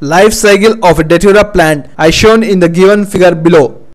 Life cycle of a datura plant as shown in the given figure below.